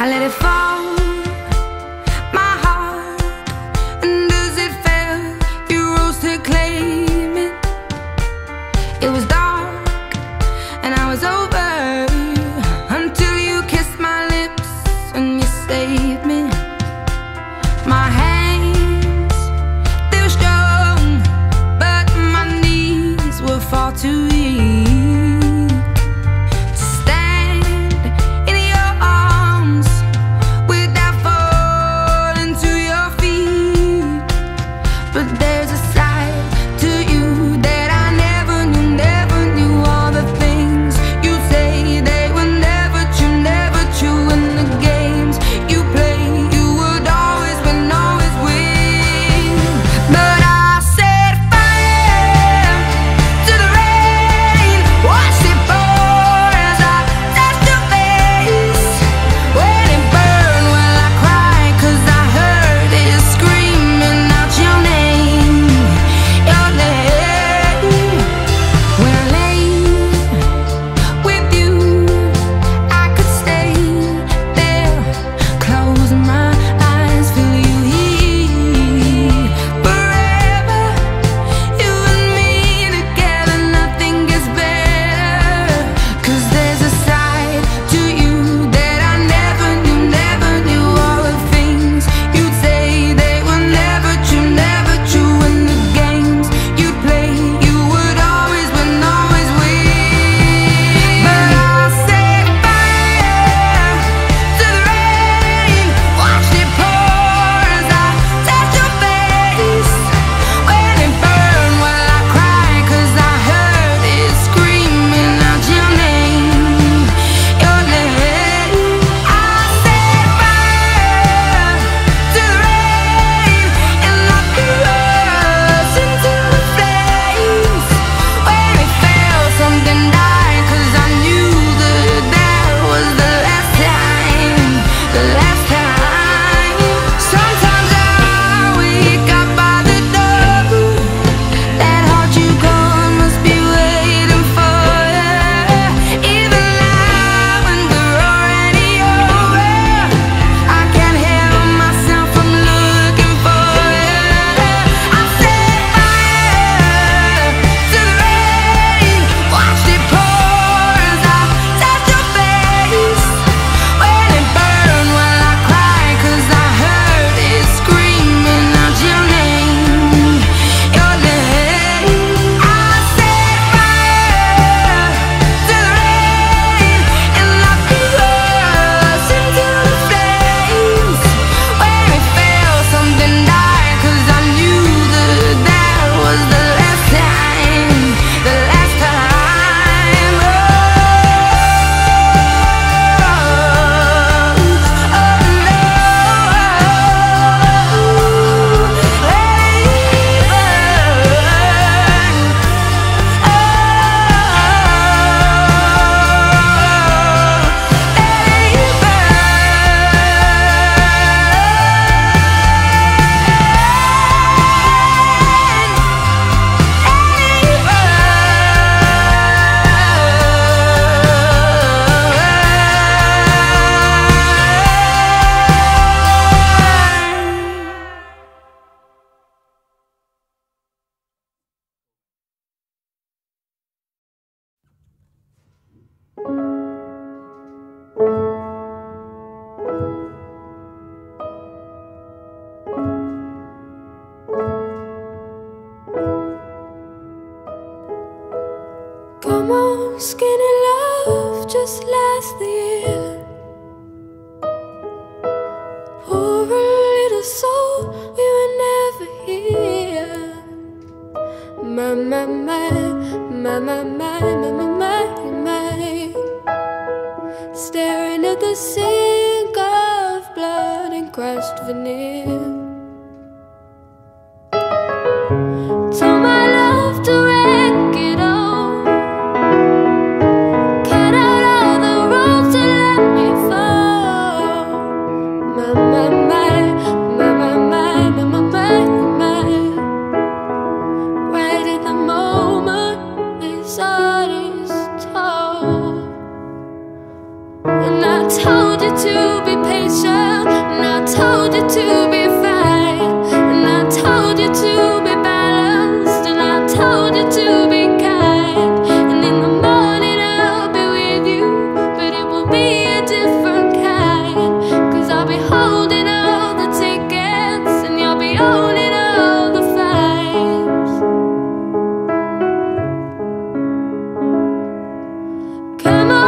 I let it fall. Come on, skinny love, just last the year. Poor little soul, we were never here. My, my, my, my, my, my, my. The sink of blood and crushed veneer. told you to be patient, and I told you to be fair, and I told you to be balanced, and I told you to be kind. And in the morning I'll be with you, but it will be a different kind. Cause I'll be holding all the tickets, and you'll be holding all the flights. Come on.